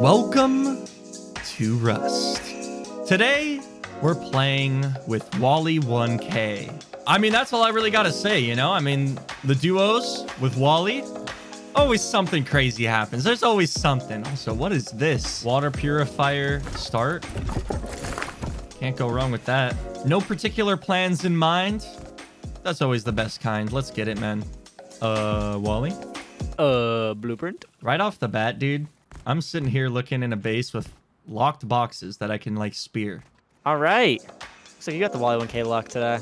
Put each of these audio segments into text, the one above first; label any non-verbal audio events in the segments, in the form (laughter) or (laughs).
Welcome to Rust. Today, we're playing with Wally 1K. I mean, that's all I really got to say, you know? I mean, the duos with Wally, always something crazy happens. There's always something. Also, what is this? Water purifier start. Can't go wrong with that. No particular plans in mind. That's always the best kind. Let's get it, man. Uh, Wally? Uh, Blooprint? Right off the bat, dude, I'm sitting here looking in a base with locked boxes that I can, like, spear. All right. Looks like you got the Wally 1K luck today.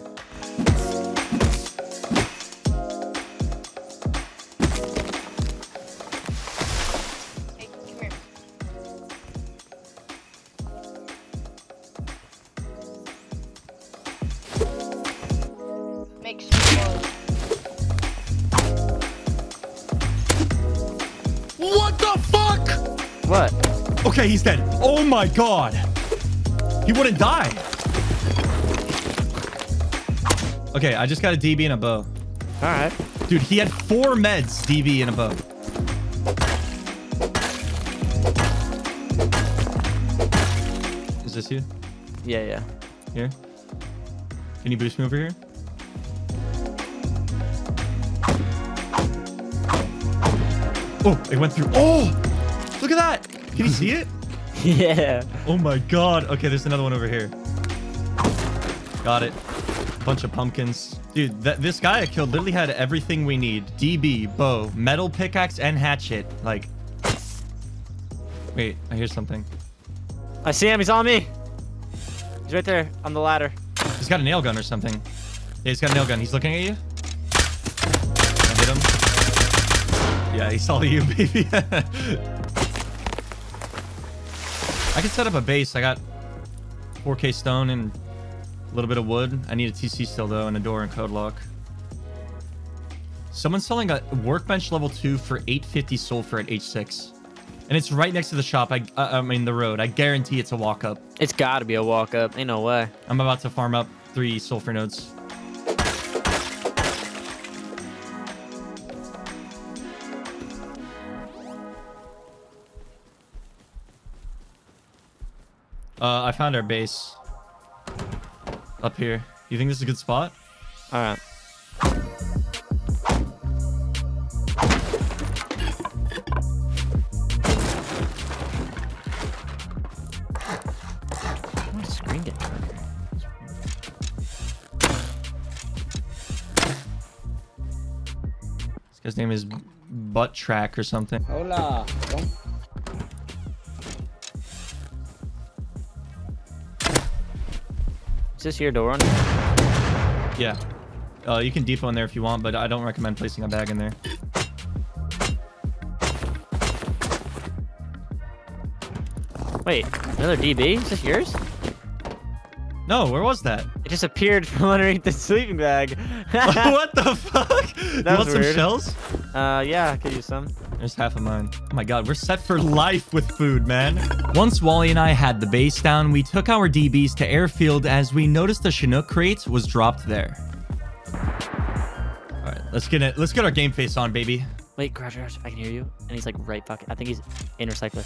He's dead. Oh my god. He wouldn't die. Okay, I just got a DB and a bow. All right. Dude, he had four meds, DB and a bow. Is this you? Yeah, yeah. Here? Can you boost me over here? Oh, it went through. Oh, look at that. Can you see it? (laughs) yeah. Oh my god. Okay, there's another one over here. Got it. Bunch of pumpkins. Dude, that this guy I killed literally had everything we need. DB, bow, metal pickaxe, and hatchet. Like... Wait, I hear something. I see him. He's on me. He's right there on the ladder. He's got a nail gun or something. Yeah, he's got a nail gun. He's looking at you. I hit him. Yeah, he saw you, (laughs) baby. I can set up a base. I got 4k stone and a little bit of wood. I need a TC still, though, and a door and code lock. Someone's selling a workbench level 2 for 850 sulfur at H6. And it's right next to the shop. I, I, I mean, the road. I guarantee it's a walk up. It's got to be a walk up. Ain't no way. I'm about to farm up three sulfur nodes. Uh, I found our base. Up here. You think this is a good spot? All right. Why is the screen getting? This guy's name is Butt Track or something. Hola. Don't- this your door on? Yeah. Uh, you can depot in there if you want, but I don't recommend placing a bag in there. Wait, another DB? Is this yours? No, where was that? It just appeared (laughs) from underneath the sleeping bag. (laughs) what the fuck? (laughs) you That want was some shells? uh, yeah, I could use some. There's half of mine. Oh my god, we're set for life with food, man. Once Wally and I had the base down, we took our DBs to airfield as we noticed the Chinook crate was dropped there. Alright, let's get it. Let's get our game face on, baby. Wait, crouch, crouch. I can hear you. And he's like right fuck. I think he's inner cycler.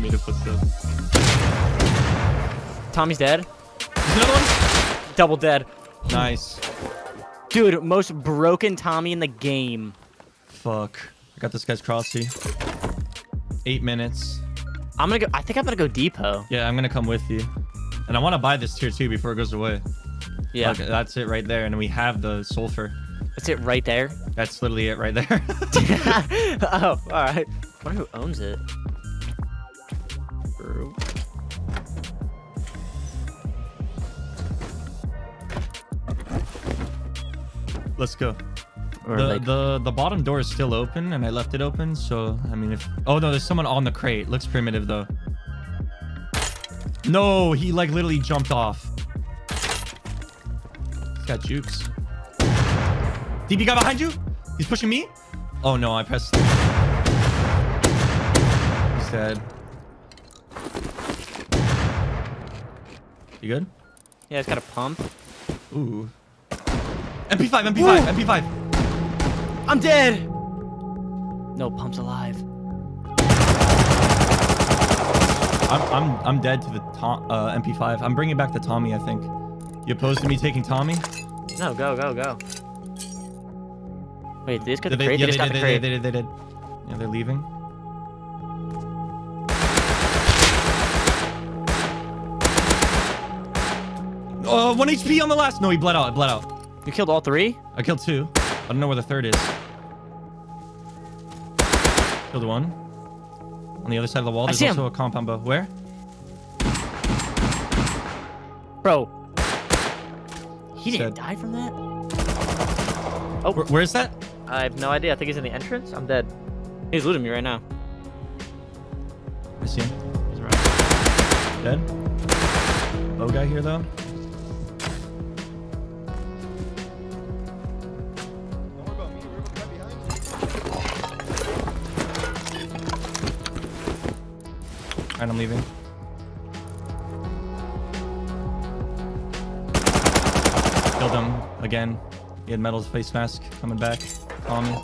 Made a footstep. Tommy's dead. There's another one? Double dead. Nice. Dude, most broken Tommy in the game. Fuck. I got this guy's crossy. Eight minutes. I'm gonna go. I think I'm gonna go depot. Yeah, I'm gonna come with you. And I want to buy this tier 2 before it goes away. Yeah, Look, that's it right there. And we have the sulfur. that's it right there. That's literally it right there. (laughs) (laughs) oh, all right. I wonder who owns it. Let's go. Or the, like, the the bottom door is still open and I left it open, so I mean if oh no, there's someone on the crate. Looks primitive though. No, he like literally jumped off. He's got jukes. DB guy behind you? He's pushing me? Oh no, I pressed. He's dead. You good? yeah, it's got a pump. Ooh. MP5, MP5, MP5. I'm dead. No, pump's alive. I'm I'm I'm dead to the Tom, uh, MP5. I'm bringing back the Tommy. I think. You opposed to me taking Tommy? No, go, go, go. Wait, they just got Did the they, crate? yeah, they they just got did, the they, crate. did, they did. They did. Yeah, they're leaving. Uh, one HP on the last. No, he bled out. It bled out. You killed all three? I killed two. I don't know where the third is. Killed one. On the other side of the wall, I there's see also him. a compound bow. Where? Bro. He didn't die from that? Where, oh. where is that? I have no idea. I think he's in the entrance. I'm dead. He's looting me right now. I see him. He's around. Dead. Bow guy here, though. Alright, I'm leaving. Killed him again. He had Metal's face mask coming back on me.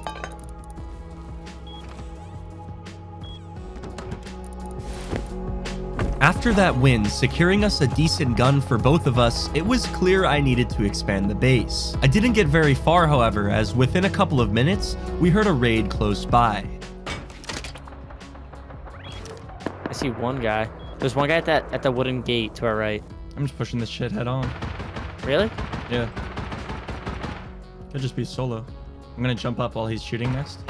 After that win, securing us a decent gun for both of us, it was clear I needed to expand the base. I didn't get very far, however, as within a couple of minutes, we heard a raid close by. See one guy. There's one guy at that at the wooden gate to our right. I'm just pushing this shit head on. Really? Yeah. Could just be solo. I'm gonna jump up while he's shooting next.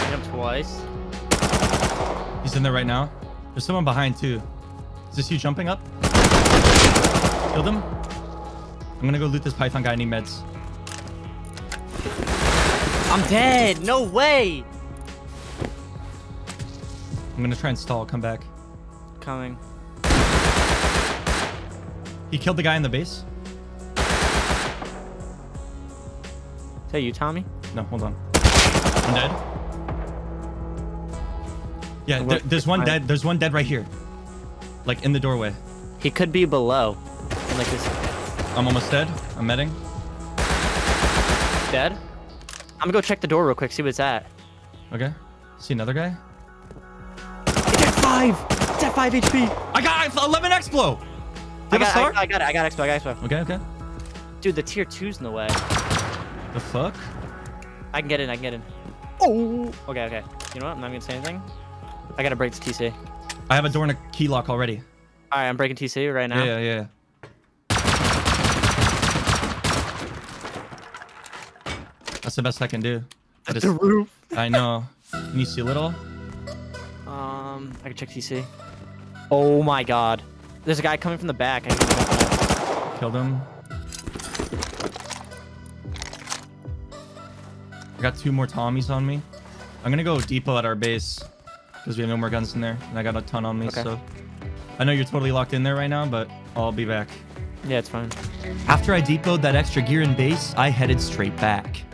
Hit him twice. He's in there right now. There's someone behind too. Is this you jumping up? Killed him? I'm gonna go loot this python guy. I need meds. I'm dead. No way. I'm gonna try and stall. Come back. Coming. He killed the guy in the base? Is that you, Tommy? No, hold on. I'm dead. Yeah, there, there's one dead. There's one dead right here. Like in the doorway. He could be below. Like this. I'm almost dead. I'm medding. Dead? I'm gonna go check the door real quick, see what it's at. Okay. See another guy? It's at five. It's at five HP. I got 11 Explo! I Do you have a got, star? I, I got it. I got expo. I got expo. Okay, okay. Dude, the tier two's in the way. The fuck? I can get in. I can get in. Oh. Okay. Okay. You know what? I'm not gonna say anything. I gotta break this TC. I have a door and a key lock already. All right, I'm breaking TC right now. Yeah, yeah, yeah. That's the best I can do. I just, roof. (laughs) I know. Can you see a little? Um, I can check TC. Oh my god. There's a guy coming from the back. I Killed him. I got two more Tommies on me. I'm gonna go depot at our base because we have no more guns in there, and I got a ton on me. Okay. So I know you're totally locked in there right now, but I'll be back. yeah, it's fine. After I depoted that extra gear in base, I headed straight back.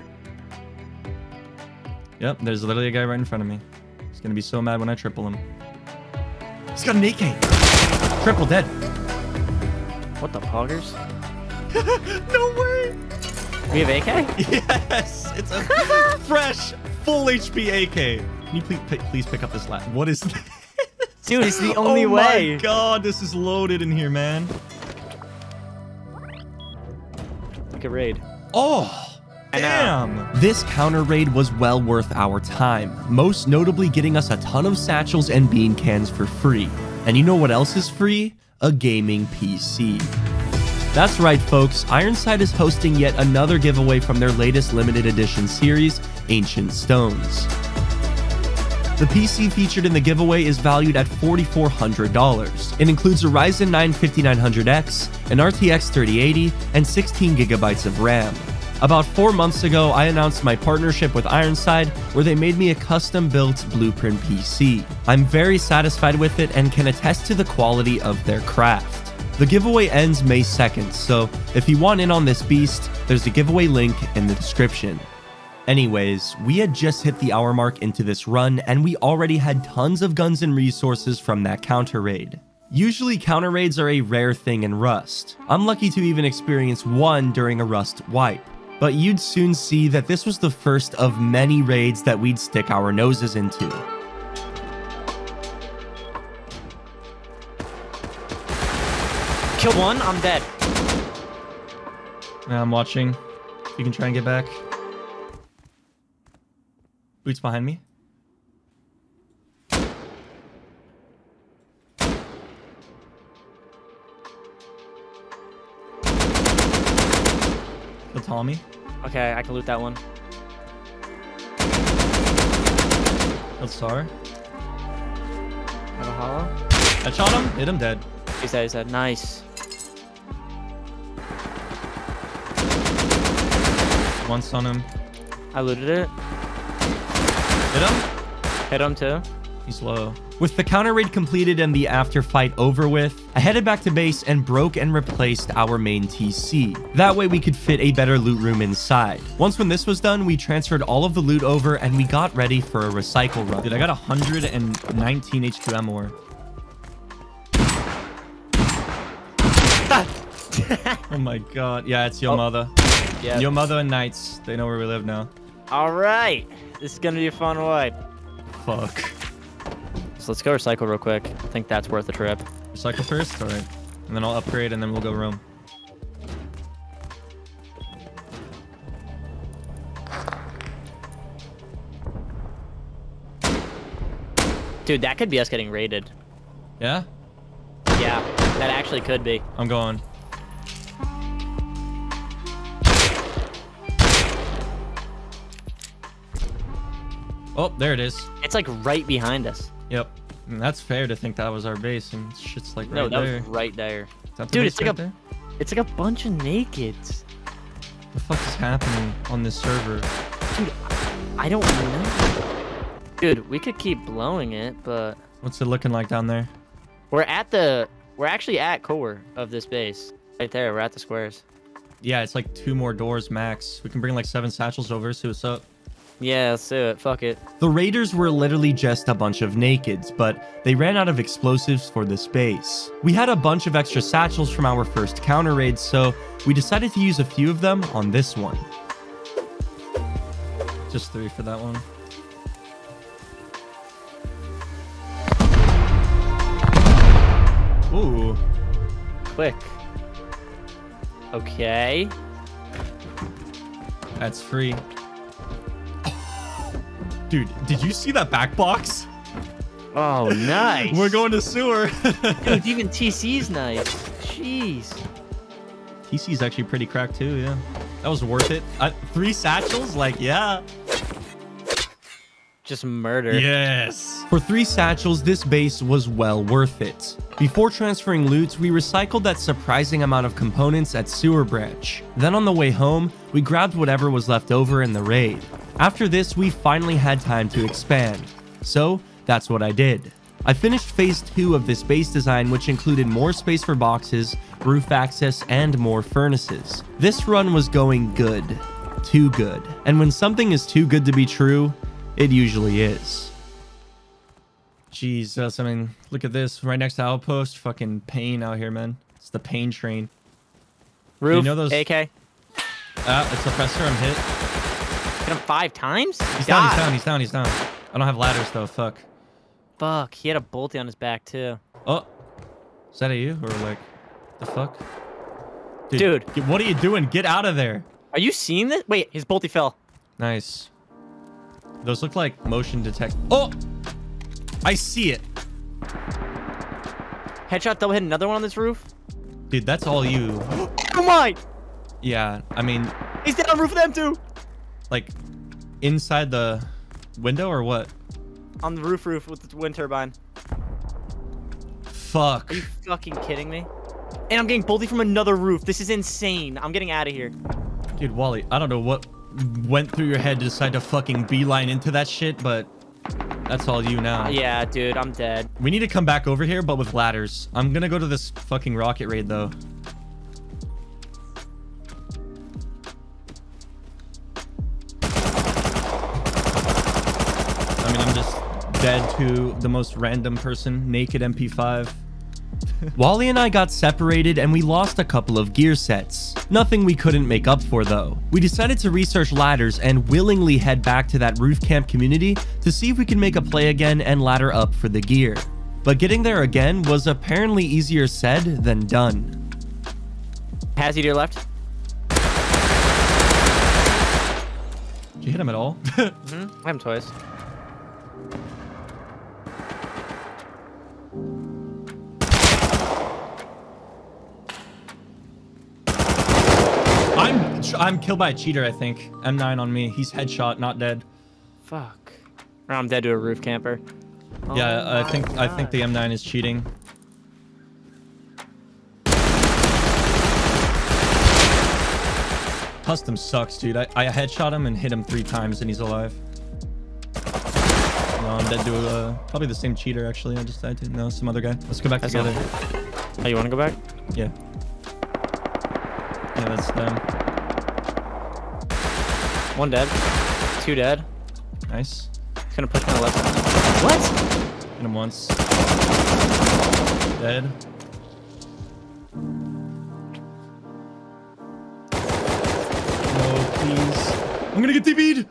Yep, there's literally a guy right in front of me. He's gonna be so mad when I triple him. He's got an AK. Triple dead. What the poggers? (laughs) no way. We have AK? Yes, it's a (laughs) fresh, full HP AK. Can you please, pick- please pick up this lat? What is this? Dude, it's the (laughs) only oh way. Oh my god, this is loaded in here, man. Like a raid. Oh, I know. Damn. This counter raid was well worth our time, most notably getting us a ton of satchels and bean cans for free. And you know what else is free? A gaming PC. That's right, folks. Ironside is hosting yet another giveaway from their latest limited edition series, Ancient Stones. The PC featured in the giveaway is valued at $4,400. It includes a Ryzen 9 5900X, an RTX 3080, and 16 gigabytes of RAM. About four months ago, I announced my partnership with Ironside, where they made me a custom built Blooprint PC. I'm very satisfied with it and can attest to the quality of their craft. The giveaway ends May 2nd, so if you want in on this beast, there's a giveaway link in the description. Anyways, we had just hit the hour mark into this run, and we already had tons of guns and resources from that counter raid. Usually, counter raids are a rare thing in Rust. I'm lucky to even experience one during a Rust wipe. But you'd soon see that this was the first of many raids that we'd stick our noses into. Kill one, I'm dead. Yeah, I'm watching. You can try and get back. Boots behind me. The Tommy. Okay, I can loot that one. That's Star. Have a hollow. I shot him. Hit him dead. He's dead, he's dead. Nice. Once on him. I looted it. Hit him. Hit him too. He's low. With the counter raid completed and the after fight over with, I headed back to base and broke and replaced our main TC. That way we could fit a better loot room inside. Once when this was done, we transferred all of the loot over and we got ready for a recycle run. Dude, I got 119 HQM ore. (laughs) oh my god. Yeah, it's your Oh. mother. Yeah. Your mother and Knights. They know where we live now. All right. This is gonna be a fun wipe. Fuck. So let's go recycle real quick. I think that's worth the trip. Recycle first? Alright. And then I'll upgrade and then we'll go roam. Dude, that could be us getting raided. Yeah? Yeah, that actually could be. I'm going. Oh, there it is. It's like right behind us. Yep. And that's fair to think that was our base, and shit's like right no, that there. was right there. that Dude, it's like right a- there? It's like a bunch of nakeds. What the fuck is happening on this server? Dude, I don't know. Dude, we could keep blowing it, but What's it looking like down there? we're at the we're actually at core of this base. Right there, we're at the squares. Yeah, it's like two more doors max. We can bring like seven satchels over, see what's up. Yeah, let's do it. Fuck it. The raiders were literally just a bunch of nakeds, but they ran out of explosives for this base. We had a bunch of extra satchels from our first counter raid, so we decided to use a few of them on this one. Just three for that one. Ooh, Quick. Okay. that's free. Dude, did you see that back box? Oh, (laughs) nice. We're going to sewer. Dude, even (laughs) TC's nice. Jeez. TC's actually pretty cracked too, yeah. That was worth it. Uh, three satchels? Like, yeah. Just murder. Yes. For three satchels, this base was well worth it. Before transferring loot, we recycled that surprising amount of components at Sewer Branch. Then on the way home, we grabbed whatever was left over in the raid. After this, we finally had time to expand. So, that's what I did. I finished phase 2 of this base design which included more space for boxes, roof access, and more furnaces. This run was going good. Too good. And when something is too good to be true, it usually is. Jesus, I mean, look at this. Right next to Outpost, fucking pain out here, man. It's the pain train. Roof, you know those- AK. Ah, it's suppressor, I'm hit. Him five times? He's down, he's down, he's down, he's down. I don't have ladders though, fuck. Fuck, he had a bolty on his back too. Oh, is that a you or like, the fuck? Dude. get- what are you doing? Get out of there. Are you seeing this? Wait, his bolty fell. Nice. Those look like motion detect. Oh, I see it. Headshot double hit another one on this roof. Dude, that's all you. (gasps) Oh my! Yeah, I mean, He's down on roof of them too. Like inside the window or what? On the roof roof with the wind turbine. Fuck. Are you fucking kidding me? And I'm getting bolty from another roof. This is insane. I'm getting out of here. Dude, Wally, I don't know what went through your head to decide to fucking beeline into that shit, but that's all you now. Yeah, dude, I'm dead. We need to come back over here, but with ladders. I'm gonna go to this fucking rocket raid, though. Dead to the most random person, naked MP5. Wally and I got separated and we lost a couple of gear sets. Nothing we couldn't make up for though. We decided to research ladders and willingly head back to that roof camp community to see if we can make a play again and ladder up for the gear. But getting there again was apparently easier said than done. Has he to your left? Did you hit him at all? (laughs) Mm-hmm. I have him twice. I'm I'm killed by a cheater, I think. M9 on me. He's headshot, not dead. Fuck. Or I'm dead to a roof camper. yeah, Oh I think my I think the M9 is cheating. Custom sucks, dude. I, I headshot him and hit him three times and he's alive. No, I'm dead to uh, probably the same cheater actually. I just died to no some other guy. Let's go back That's together. Oh, you want to go back? Yeah. Yeah, that's them. One dead. Two dead. Nice. He's gonna push my left. What? Hit him once. Dead. No, please. I'm gonna get DB'd!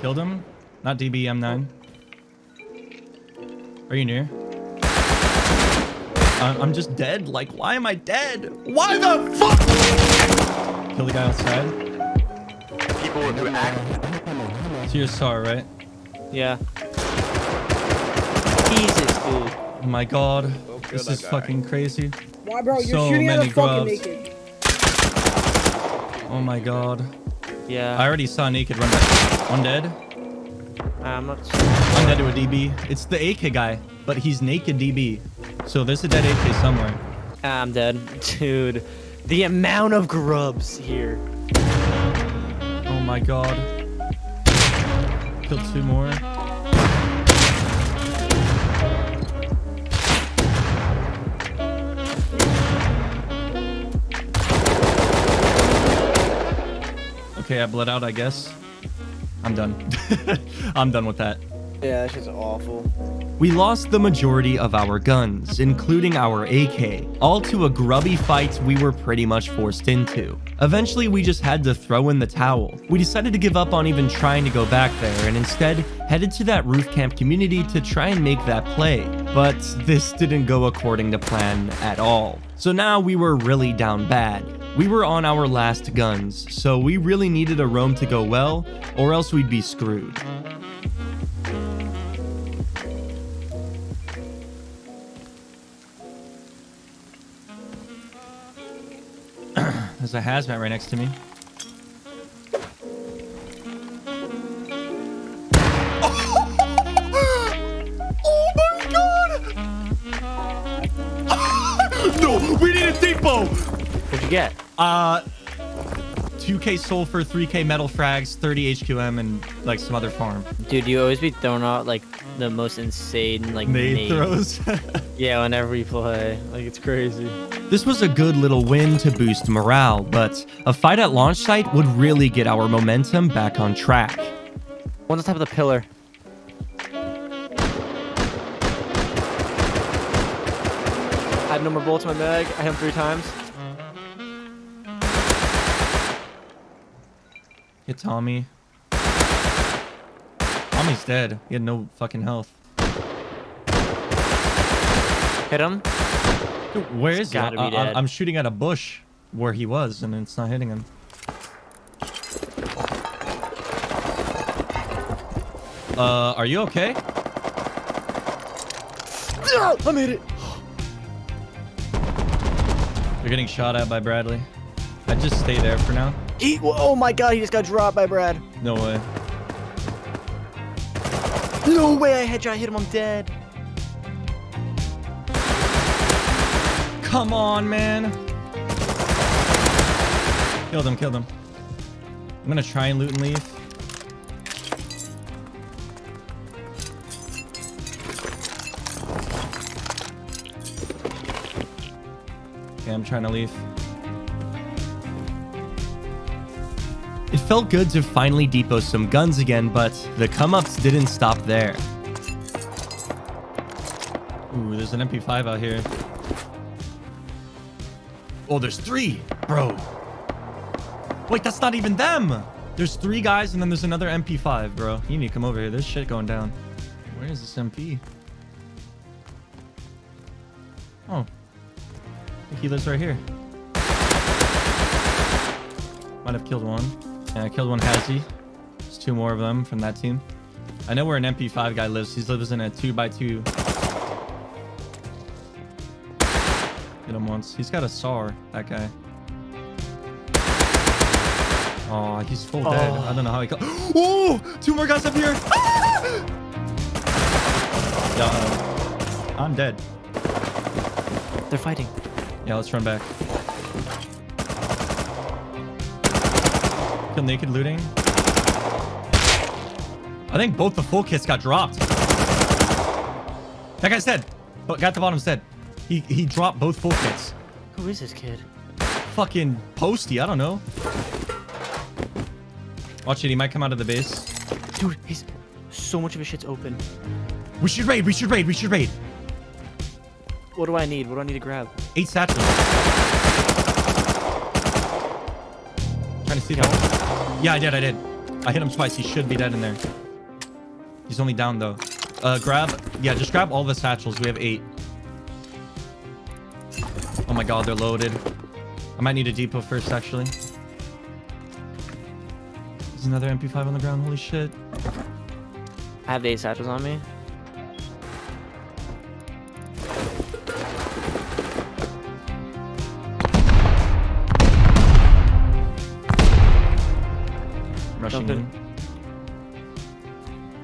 Killed him. Not DB, M9. Are you near? I'm, I'm just dead. Like, why am I dead? Why the fuck? Kill the guy outside. People who act To your SAR, right? Yeah. Jesus, dude. Oh my god. This is fucking crazy. Why, bro? You're So shooting at a fucking naked. Oh my god. Yeah. I already saw Naked run back. One dead. I'm not. I'm dead to a DB. It's the AK guy, but he's Naked DB. So there's a dead AK somewhere. I'm dead, (laughs) dude. The amount of grubs here. Oh my god. Killed two more. Okay, I bled out, I guess. I'm done. (laughs) I'm done with that. Yeah, that shit's awful. We lost the majority of our guns, including our AK, all to a grubby fight we were pretty much forced into. Eventually, we just had to throw in the towel. We decided to give up on even trying to go back there and instead headed to that roof camp community to try and make that play. But this didn't go according to plan at all. So now we were really down bad. We were on our last guns, so we really needed a roam to go well, or else we'd be screwed. There's a hazmat right next to me. Oh my god! no, we need a depot! What'd you get? Uh, 2k sulfur, 3k metal frags, 30 HQM, and like some other farm. Dude, you always be throwing out like the most insane like Nade nades. throws. (laughs) Yeah, whenever we play, like it's crazy. This was a good little win to boost morale, but a fight at launch site would really get our momentum back on track. One on the top of the pillar. I had no more bullets in my bag. I hit him three times. Hit Tommy. Tommy's dead. He had no fucking health. Hit him. Dude, where He's is he? gotta be I- I- dead. I'm shooting at a bush where he was, and it's not hitting him. Uh, are you okay? I made it. You're getting shot at by Bradley. I'd just stay there for now. He, oh my god, he just got dropped by Brad. No way. No way, I headshot hit him. I'm dead. Come on, man. Killed him, killed him. I'm gonna try and loot and leave. Okay, I'm trying to leave. It felt good to finally depot some guns again, but the come-ups didn't stop there. Ooh, there's an MP5 out here. Oh, there's three, bro. Wait, that's not even them. There's three guys and then there's another MP5, bro. You need to come over here. There's shit going down. Where is this MP? Oh. He lives right here. Might have killed one. Yeah, I killed one Hazy. There's two more of them from that team. I know where an MP5 guy lives. He lives in a 2x2. Hit him once. He's got a SAR, that guy. Oh, he's full dead. I don't know how he got. (gasps) Oh, two more guys up here. (laughs) Yeah, uh, I'm dead. They're fighting. Yeah, let's run back. Kill naked looting. I think both the full kits got dropped. That guy's dead. But guy the bottom's dead. He he dropped both full kits. Who is this kid? Fucking posty. I don't know. Watch it. He might come out of the base. Dude, he's so much of his shit's open. We should raid. We should raid. We should raid. What do I need? What do I need to grab? Eight satchels. Trying to see that. Yeah, I did. I did. I hit him twice. He should be dead in there. He's only down though. Uh, grab. Yeah, just grab all the satchels. We have eight. Oh my god, they're loaded. I might need a depot first, actually. There's another MP5 on the ground. Holy shit. I have the eight satchels on me. Rushing Jumping. in.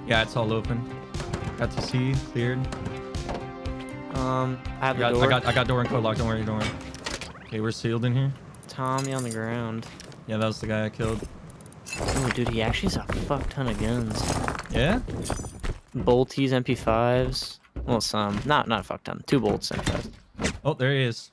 Yeah, it's all open. Got to see. Cleared. Um, I have I got, door. I got, I got door and code lock. Don't worry, don't worry. Okay, we're sealed in here. Tommy on the ground. Yeah, that was the guy I killed. Oh, dude, he actually has a fuck ton of guns. Yeah? Bolties, MP5s. Well, some. Not not a fuck ton. Two bolts, MP5s. Oh, there he is.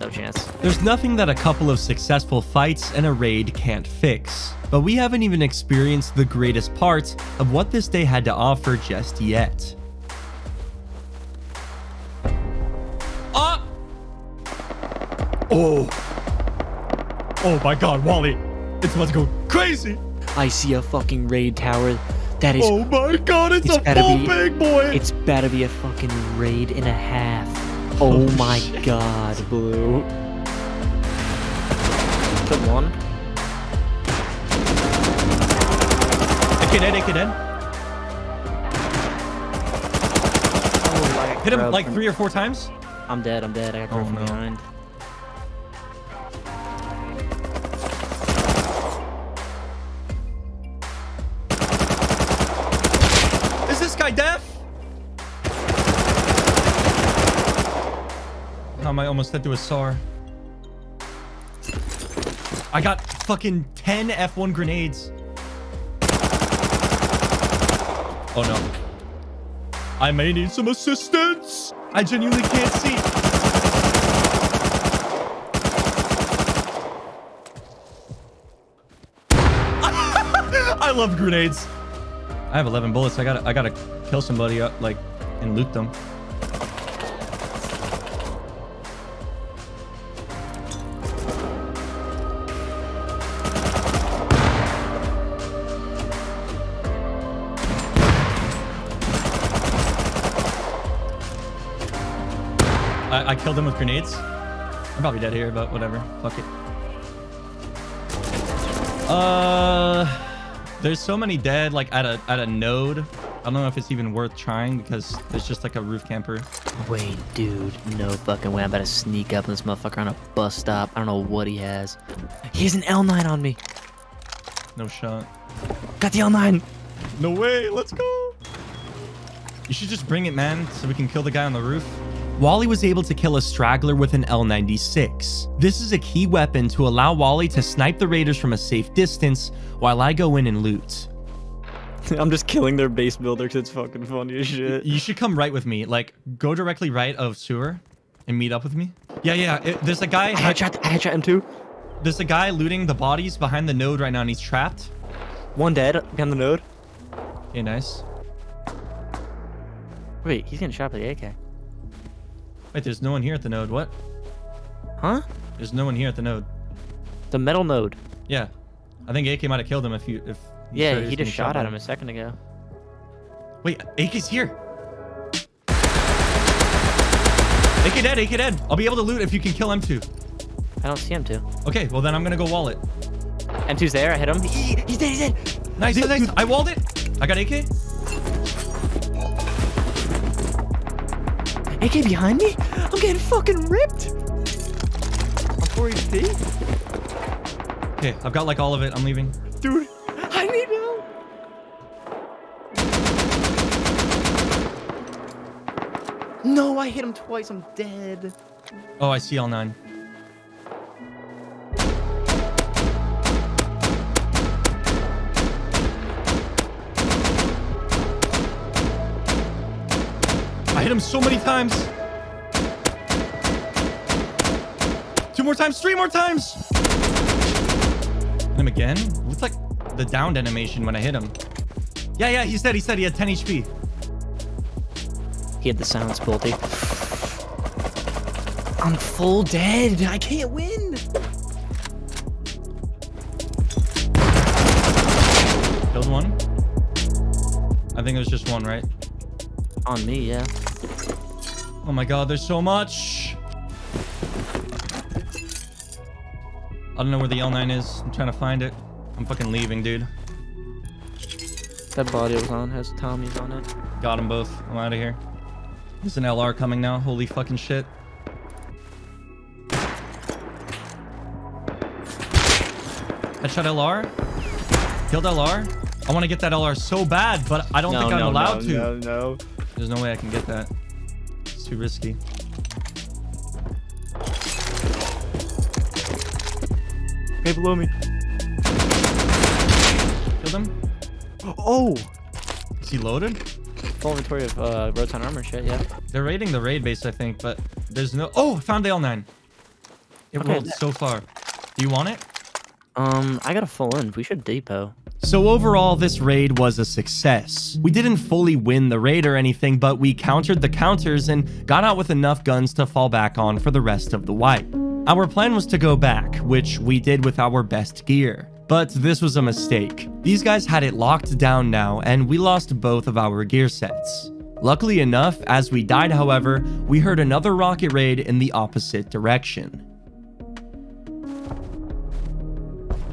No chance. There's nothing that a couple of successful fights and a raid can't fix. But we haven't even experienced the greatest part of what this day had to offer just yet. Oh! Oh my god, Wally! It's about to go crazy! I see a fucking raid tower. That is. Oh my god, it's, It's a gotta full be- big boy! It's better be a fucking raid and a half. Oh, my god, Bloo. Good one. AK dead, AK dead. Oh, Hit him like three or four times. I'm dead. I'm dead. I got Oh, from no. behind. Almost to a SAR? I got fucking 10 F1 grenades. Oh no. I may need some assistance. I genuinely can't see. (laughs) I love grenades. I have 11 bullets. I gotta, I gotta kill somebody up, like, and loot them. I, I killed him with grenades. I'm probably dead here, but whatever. Fuck it. Uh, there's so many dead, like at a at a node. I don't know if it's even worth trying because there's just like a roof camper. Wait, dude. No fucking way. I'm about to sneak up on this motherfucker on a bus stop. I don't know what he has. He has an L9 on me. No shot. Got the L9. No way. Let's go. You should just bring it, man, so we can kill the guy on the roof. Wally was able to kill a straggler with an L96. This is a key weapon to allow Wally to snipe the raiders from a safe distance while I go in and loot. (laughs) I'm just killing their base builder because it's fucking funny as shit. You should come right with me. Like, go directly right of sewer and meet up with me. Yeah, yeah. It, there's a guy. I headshot, I headshot him too. There's a guy looting the bodies behind the node right now, and he's trapped. One dead behind the node. Okay, nice. Wait, he's getting shot by the AK. Wait, there's no one here at the node. What? Huh? There's no one here at the node. The metal node. Yeah. I think AK might have killed him if you if. you Yeah, he just shot at him a second ago. Wait, AK's here. AK dead, AK dead. I'll be able to loot if you can kill M2. I don't see him too. Okay, well then I'm gonna go wall it. M2's there. I hit him. He- He's dead. He's dead. Nice, nice, nice. I walled it. I got AK. AK behind me? I'm getting fucking ripped. I'm 4 HP. Okay, I've got like all of it. I'm leaving. Dude, I need help. No, I hit him twice. I'm dead. Oh, I see L9. I hit him so many times. Two more times, three more times. Hit him again. Looks like the downed animation when I hit him. Yeah, yeah, he said he said he had 10 HP. He had the silence ability. I'm full dead. I can't win. Killed one. I think it was just one, right? On me, yeah. Oh my god, there's so much. I don't know where the L9 is. I'm trying to find it. I'm fucking leaving, dude. That body was on has Tommy's on it. Got them both. I'm out of here. There's an LR coming now. Holy fucking shit. Headshot LR. Killed LR. I want to get that LR so bad, but I don't no, think I'm no, allowed no, to. No, no. There's no way I can get that. It's too risky. Hey, below me. Killed him. Oh! Is he loaded? Full inventory of uh, Roton armor shit, yeah. They're raiding the raid base, I think, but there's no. Oh, found the L9. It Okay. rolled so far. Do you want it? Um, I got a full in. We should depot. So overall, this raid was a success. We didn't fully win the raid or anything, but we countered the counters and got out with enough guns to fall back on for the rest of the wipe. Our plan was to go back, which we did with our best gear. But this was a mistake. These guys had it locked down now, and we lost both of our gear sets. Luckily enough, as we died, however, we heard another rocket raid in the opposite direction.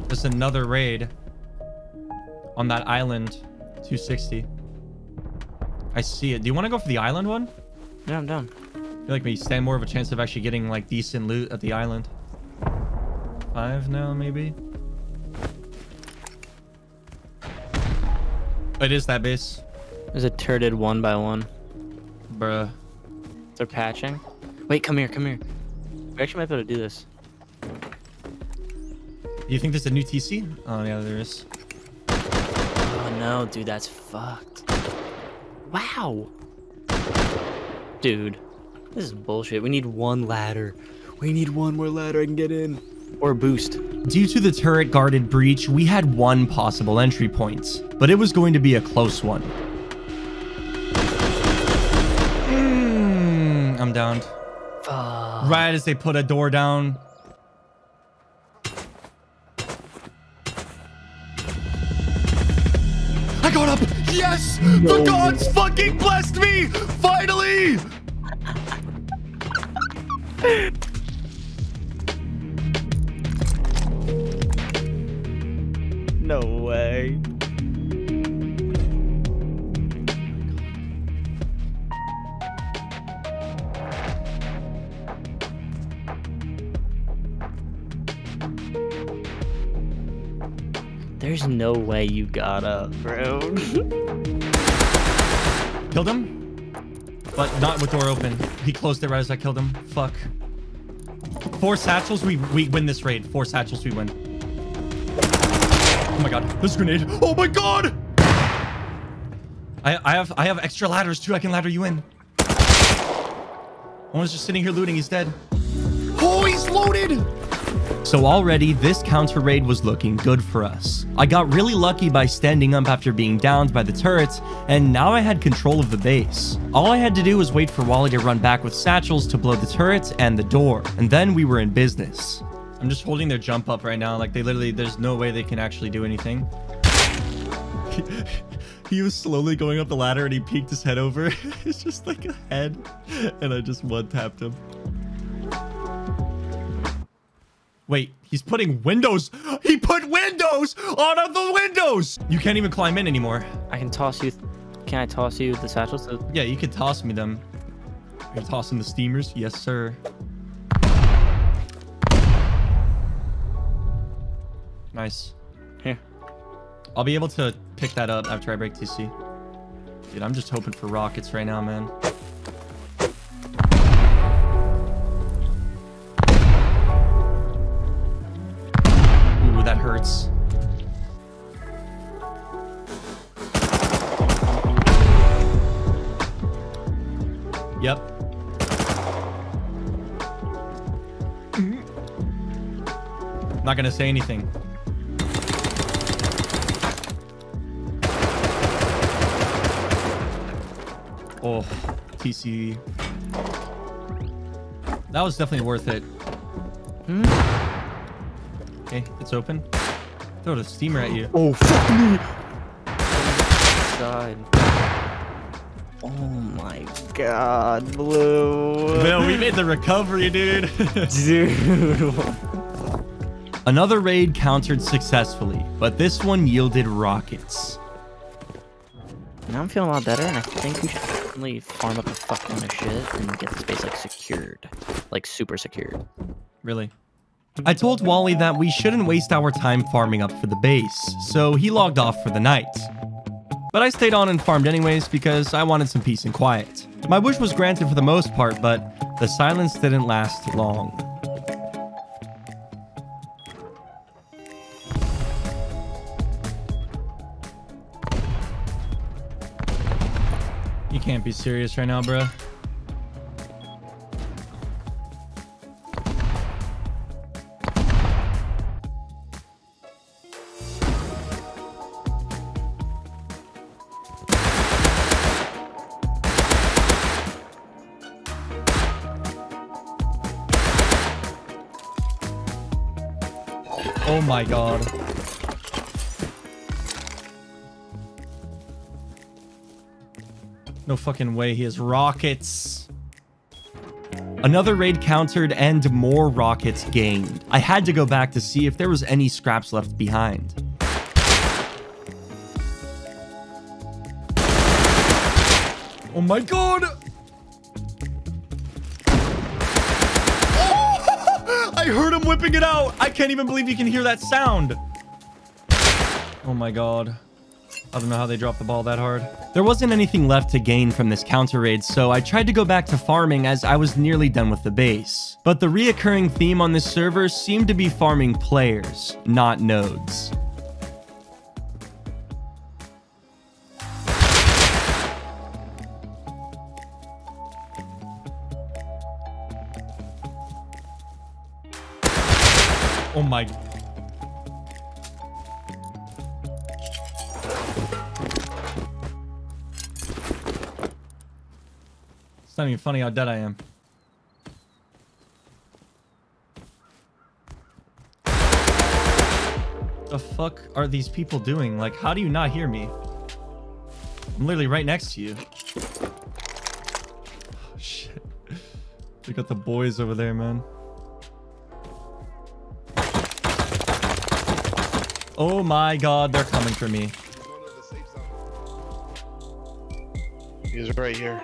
There's another raid on that island 260 i see it do you want to go for the island one Yeah, I'm down. I feel like we stand more of a chance of actually getting like decent loot at the island five now maybe oh, it is that base There's a turreted one by one. bruh They're patching. Wait, come here, come here. We actually might be able to do this. Do you think there's a new tc oh yeah there is Oh no, dude, that's fucked. Wow. Dude, this is bullshit. We need one ladder. We need one more ladder I can get in. Or boost. Due to the turret guarded breach, we had one possible entry point, but it was going to be a close one. Mm, I'm downed. Fuck. Right as they put a door down. Yes! The gods fucking blessed me! Finally! No way. There's no way you got up, bro. (laughs) Killed him? But not with door open. He closed it right as I killed him. Fuck. Four satchels, we, we win this raid. Four satchels, we win. Oh my god, This grenade. Oh my god! I, I have I have extra ladders too. I can ladder you in. One was just sitting here looting. He's dead. Oh, he's loaded! So already, this counter raid was looking good for us. I got really lucky by standing up after being downed by the turrets, and now I had control of the base. All I had to do was wait for Wally to run back with satchels to blow the turrets and the door, and then we were in business. I'm just holding their jump up right now. Like, they literally, there's no way they can actually do anything. (laughs) he was slowly going up the ladder and he peeked his head over. (laughs) it's just like a head. And I just one tapped him. Wait, he's putting windows. He put windows on of the windows. You can't even climb in anymore. I can toss you. Can I toss you the satchels? Yeah, you could toss me them. You're tossing the steamers? Yes, sir. Nice. Here. I'll be able to pick that up after I break TC. Dude, I'm just hoping for rockets right now, man. That hurts. Yep. Not gonna say anything. Oh, TC. That was definitely worth it. Hmm? Okay, it's open. Throw the steamer at you. Oh, fuck me! God. Oh my god, Bloo. Man, we made the recovery, dude. (laughs) Dude. Another raid countered successfully, but this one yielded rockets. Now I'm feeling a lot better, and I think we should definitely farm up a fuck ton of shit and get the base like secured, like super secured. Really? I told Wally that we shouldn't waste our time farming up for the base, so he logged off for the night. But I stayed on and farmed anyways because I wanted some peace and quiet. My wish was granted for the most part, but the silence didn't last long. You can't be serious right now, bruh. My god. No fucking way he has rockets. Another raid countered and more rockets gained. I had to go back to see if there was any scraps left behind. Oh my god! I heard him whipping it out! I can't even believe you can hear that sound! Oh my god. I don't know how they dropped the ball that hard. There wasn't anything left to gain from this counter raid, so I tried to go back to farming as I was nearly done with the base. But the reoccurring theme on this server seemed to be farming players, not nodes. My It's not even funny how dead I am. The fuck are these people doing? Like, how do you not hear me? I'm literally right next to you. Oh, (laughs) shit. We got the boys over there, man. Oh my god, they're coming for me. He's right here.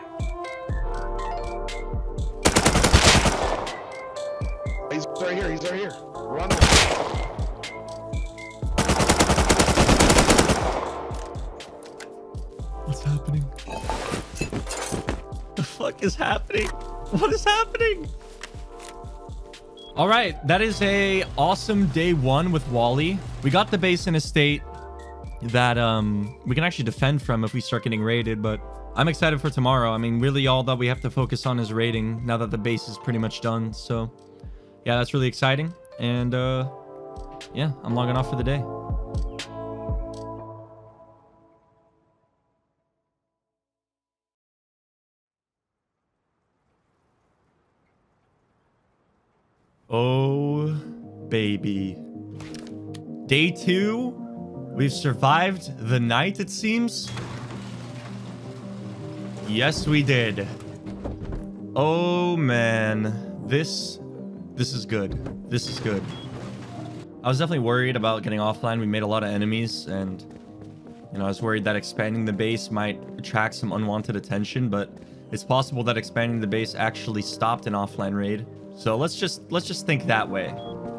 He's right here. He's right here. Run. What's happening? The fuck is happening? What is happening? All right, that is a awesome day one with Wally. We got the base in a state that um we can actually defend from if we start getting raided, but I'm excited for tomorrow. I mean, really all that we have to focus on is raiding now that the base is pretty much done. So yeah, that's really exciting. And uh, yeah, I'm logging off for the day. Oh, baby. Day two. We've survived the night, it seems. Yes, we did. Oh, man. This... This is good. This is good. I was definitely worried about getting offline. We made a lot of enemies, and... You know, I was worried that expanding the base might attract some unwanted attention, but it's possible that expanding the base actually stopped an offline raid. So let's just let's just think that way.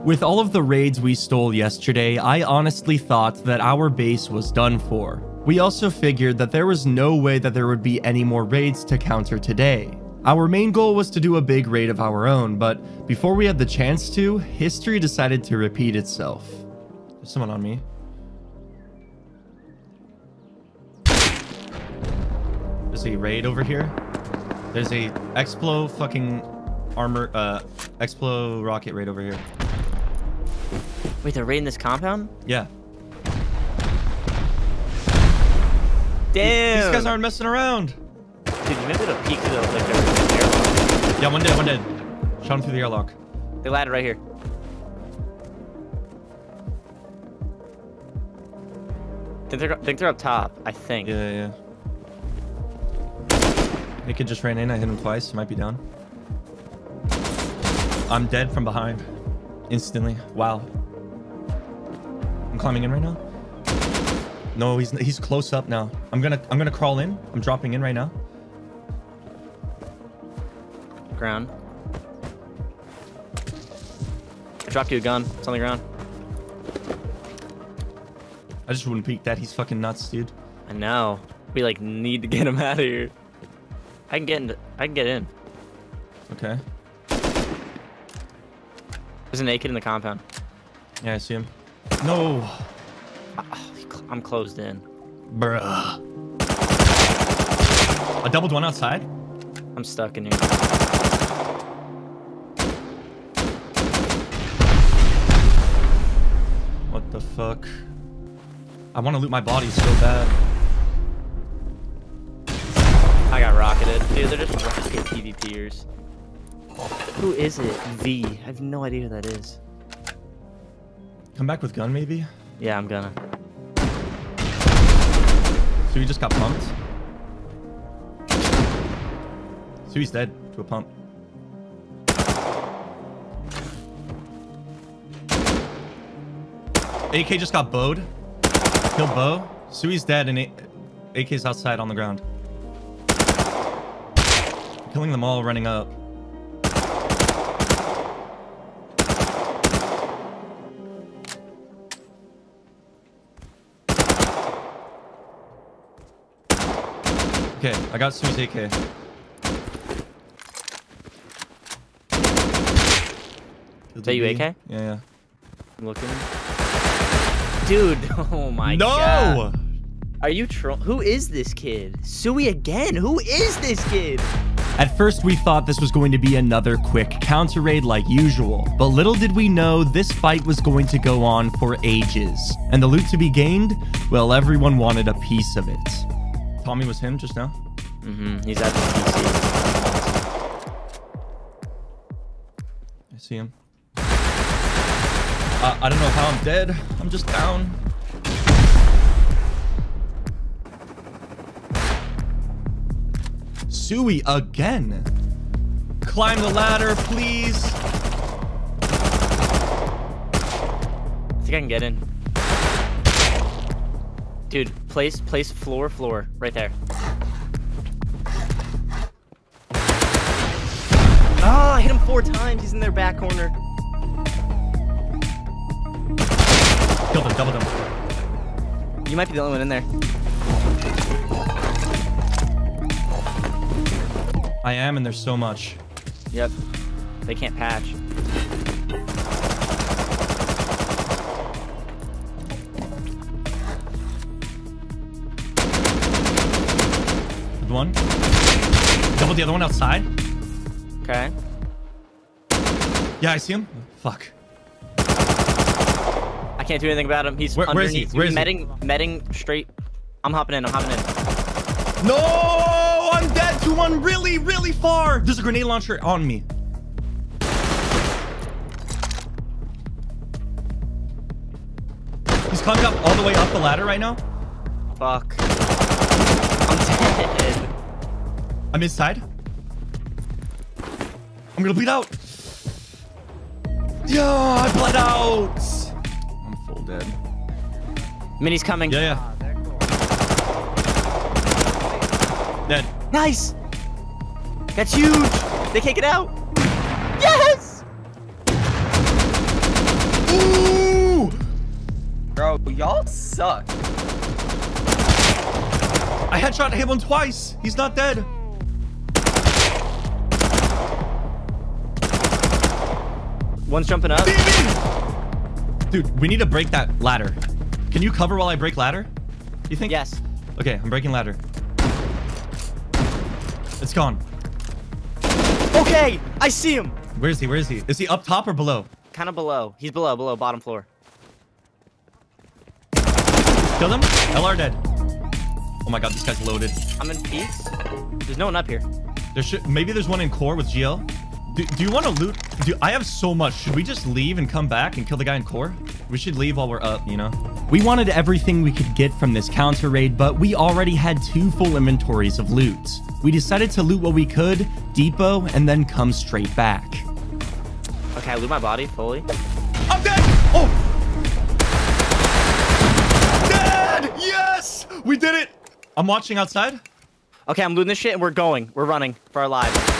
With all of the raids we stole yesterday, I honestly thought that our base was done for. We also figured that there was no way that there would be any more raids to counter today. Our main goal was to do a big raid of our own, but before we had the chance to, history decided to repeat itself. There's someone on me. There's a raid over here. There's a Explo fucking armor, uh, Explo rocket right over here. Wait, they're raiding this compound? Yeah. Damn. These guys aren't messing around. Dude, you might be able to peek through the, like, the airlock. Yeah, one dead, one dead. Shot him through the airlock. They landed right here. Think they're, think they're up top, I think. Yeah, yeah. Naked just ran in. I hit him twice. He might be down. I'm dead from behind. Instantly. Wow. I'm climbing in right now. No, he's he's close up now. I'm gonna I'm gonna crawl in. I'm dropping in right now. Ground. I dropped you a gun. It's on the ground. I just wouldn't peek that. He's fucking nuts, dude. I know. We like need to get him (laughs) out of here. I can get in. I can get in. Okay. There's a naked in the compound. Yeah, I see him. No. Oh, I'm closed in. Bruh. A doubled one outside? I'm stuck in here. What the fuck? I want to loot my body so bad. I got rocketed. Dude, they're just rocket PvPers. Who is it? V. I have no idea who that is. Come back with gun, maybe? Yeah, I'm gonna. So he just got pumped. So he's dead to a pump. AK just got bowed. Killed Bo. Sui's dead and AK's outside on the ground. Killing them all running up. Okay, I got Sui's AK. Is that you, AK? Yeah, yeah. I'm looking. Dude, (laughs) oh my no! god. No! Are you troll? Who is this kid? Sui again? Who is this kid? At first, we thought this was going to be another quick counter raid like usual, but little did we know this fight was going to go on for ages. And the loot to be gained? Well, everyone wanted a piece of it. Tommy was him just now? Mm-hmm. He's at the PC. I see him. Uh, I don't know how I'm dead. I'm just down. Sui again. Climb the ladder, please. I think I can get in. Dude, place, place, floor, floor, right there. Oh, I hit him four times. He's in their back corner. Killed him, doubled him. You might be the only one in there. I am, and there's so much. Yep. They can't patch. Good one. Doubled the other one outside. Okay. Yeah, I see him. Fuck. I can't do anything about him. He's Where- where is underneath. he? Where is he? Medding, medding straight. I'm hopping in. I'm hopping in. No, I'm dead to one really, really far. There's a grenade launcher on me. He's climbing up all the way up the ladder right now. Fuck. I'm dead. I'm inside. I'm gonna bleed out. Yeah, I bled out. I'm full dead. Mini's coming. Yeah, yeah. Ah, dead. Nice. That's huge. They can't get out. Yes. Ooh! Bro, y'all suck. I headshot him one twice. He's not dead. One's jumping up. Dude, we need to break that ladder. Can you cover while I break ladder? You think? Yes. Okay, I'm breaking ladder. It's gone. Okay. I see him. Where is he? Where is he? Is he up top or below? Kind of below. He's below. Below. Bottom floor. Kill him. LR dead. Oh my god, this guy's loaded. I'm in peace. There's no one up here. There should maybe there's one in core with GL. Do, do you want to loot? Do I have so much? Should we just leave and come back and kill the guy in core? We should leave while we're up, you know. We wanted everything we could get from this counter raid, but we already had two full inventories of loot. We decided to loot what we could, depot, and then come straight back. Okay, I loot my body fully. I'm dead! Oh! Dead! Yes! We did it! I'm watching outside. Okay, I'm looting this shit and we're going. We're running for our lives.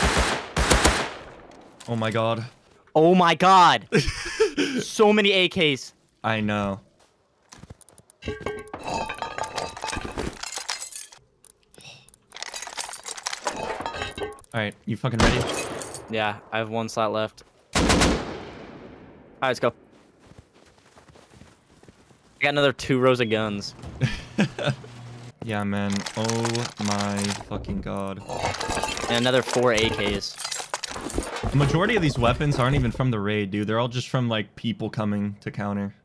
Oh my god. Oh my god. (laughs) so many AKs. I know. Alright, you fucking ready? Yeah, I have one slot left. Alright, let's go. I got another two rows of guns. (laughs) Yeah, man. Oh my fucking god. And another four AKs. The majority of these weapons aren't even from the raid, dude. They're all just from, like, people coming to counter.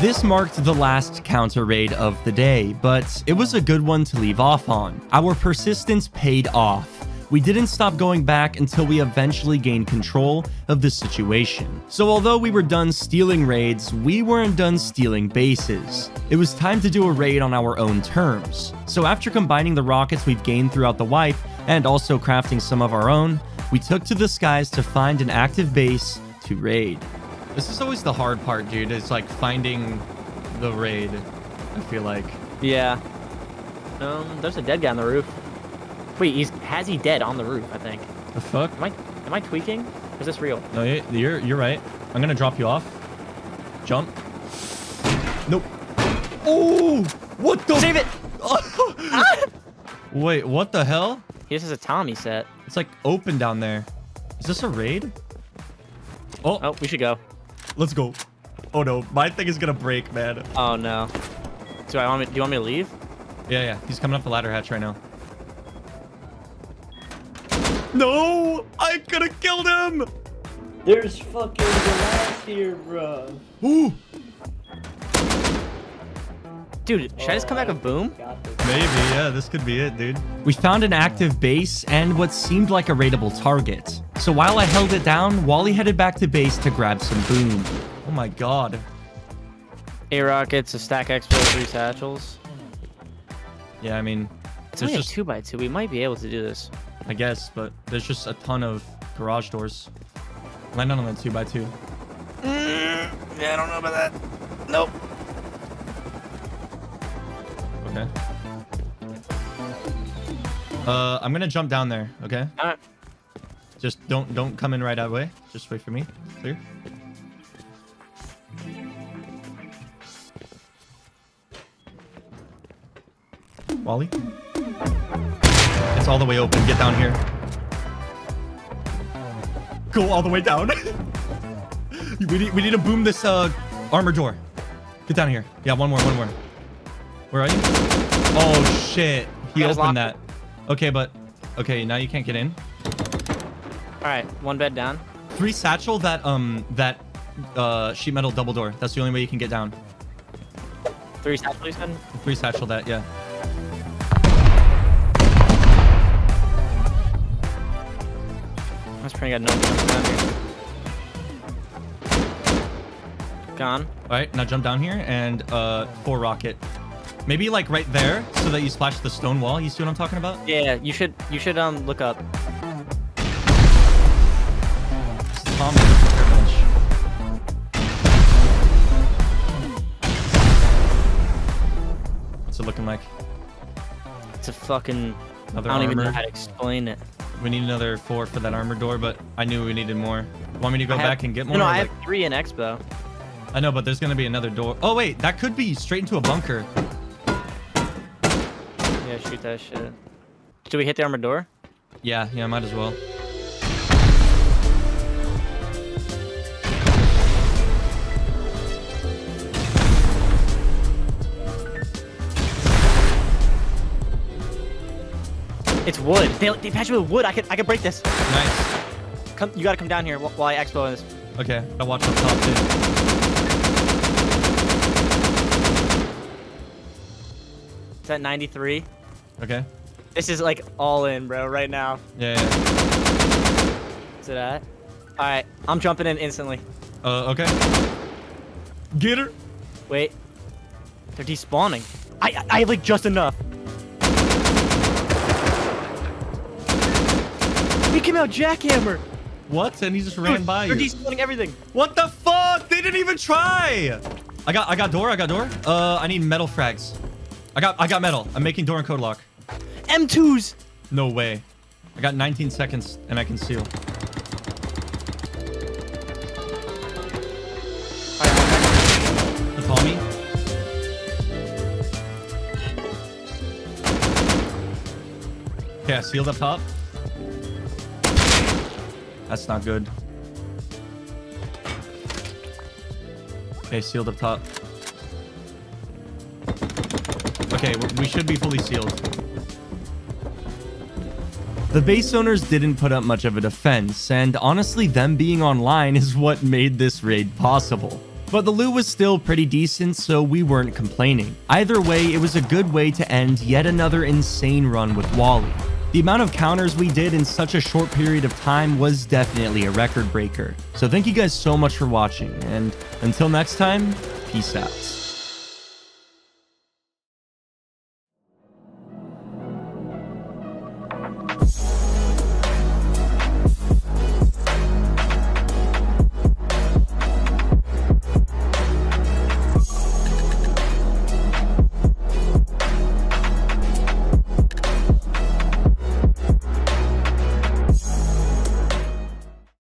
This marked the last counter raid of the day, but it was a good one to leave off on. Our persistence paid off. We didn't stop going back until we eventually gained control of the situation. So although we were done stealing raids, we weren't done stealing bases. It was time to do a raid on our own terms. So after combining the rockets we've gained throughout the wipe, and also crafting some of our own, we took to the skies to find an active base to raid. This is always the hard part, dude. It's like finding the raid, I feel like. Yeah. Um, there's a dead guy on the roof. Wait, he's has he dead on the roof, I think. The fuck? Am I am I tweaking? Or is this real? No, you- you're you're right. I'm gonna drop you off. Jump. Nope. Oh, what the? Save it! (laughs) Wait, what the hell? He just has a Tommy set. It's like open down there. Is this a raid? Oh, Oh, we should go. let's go. Oh no, my thing is gonna break, man. Oh no. Do I want me do you want me to leave? Yeah, yeah, he's coming up the ladder hatch right now. No, I could have killed him. There's fucking glass here, bro. Ooh, Dude, should I just come back with boom? Maybe, yeah, this could be it, dude. We found an active base and what seemed like a raidable target. So while I held it down, Wally headed back to base to grab some boom. Oh my god. A rockets, a stack expo, three satchels. Yeah, I mean, It's only just, a two by two. We might be able to do this. I guess, but there's just a ton of garage doors. Land on the two by two. Mm, yeah, I don't know about that. Nope. Okay. Uh, I'm gonna jump down there. Okay. Alright. Just don't don't come in right away. Just wait for me. Clear. Wally. It's all the way open. Get down here. Go all the way down. (laughs) we need we need to boom this uh armor door. Get down here. Yeah, one more, one more. Where are you? Oh shit. He opened that. Okay, but okay, now you can't get in. Alright, one bed down. Three satchel that um that uh, sheet metal double door. That's the only way you can get down. Three satchel, you said? Three satchel that, yeah. That's pretty good. No one down here. Gone. All right, now jump down here and uh, four rocket. Maybe like right there so that you splash the stone wall. You see what I'm talking about? Yeah, you should you should um look up. It's Tommy. Air bench. What's it looking like? It's a fucking. Another I don't even know how to explain it. We need another four for that armor door, but I knew we needed more. Want me to go have- back and get more? No, no, I like- have three in Expo. I know, but there's gonna be another door. Oh wait, that could be straight into a bunker. Yeah, shoot that shit. Do we hit the armored door? Yeah, yeah, might as well. It's wood. They, they patched me with wood. I could I could break this. Nice. Come, you gotta come down here while I expo this. Okay, I watch up top too. It's at 93. Okay. This is like all in, bro, right now. Yeah. yeah. Is it at? All right, I'm jumping in instantly. Uh, okay. Get her. Wait, they're despawning. I I, I have like just enough. He came out jackhammer. What? And he just ran Dude, by They're you. despawning everything. What the fuck? They didn't even try. I got, I got door. I got door. Uh, I need metal frags. I got, I got metal. I'm making door and code lock. M2s. No way. I got 19 seconds and I can seal. The Tommy. Okay, I sealed up top. That's not good. Okay, sealed up top. Okay, we- should be fully sealed. The base owners didn't put up much of a defense, and honestly, them being online is what made this raid possible. But the loot was still pretty decent, so we weren't complaining. Either way, it was a good way to end yet another insane run with Wally. The amount of counters we did in such a short period of time was definitely a record breaker. So thank you guys so much for watching, and until next time, peace out.